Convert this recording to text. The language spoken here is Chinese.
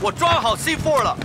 我装好 C4 了。